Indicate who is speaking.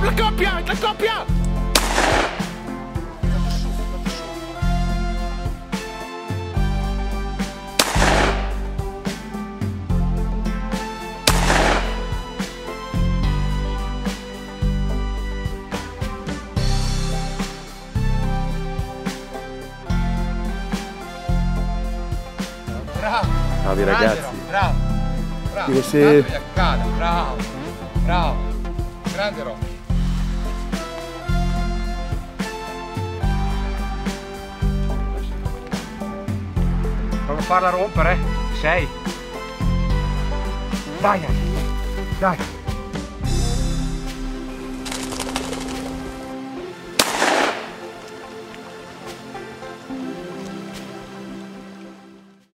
Speaker 1: Stop, la coppia, la coppia! Bravo!
Speaker 2: Bravi ragazzi.
Speaker 1: Bravo! Bravo!
Speaker 2: Dico se-
Speaker 1: Bravo! Bravo! Grande Rocky! A farla rompere. Sei. Dai, dai.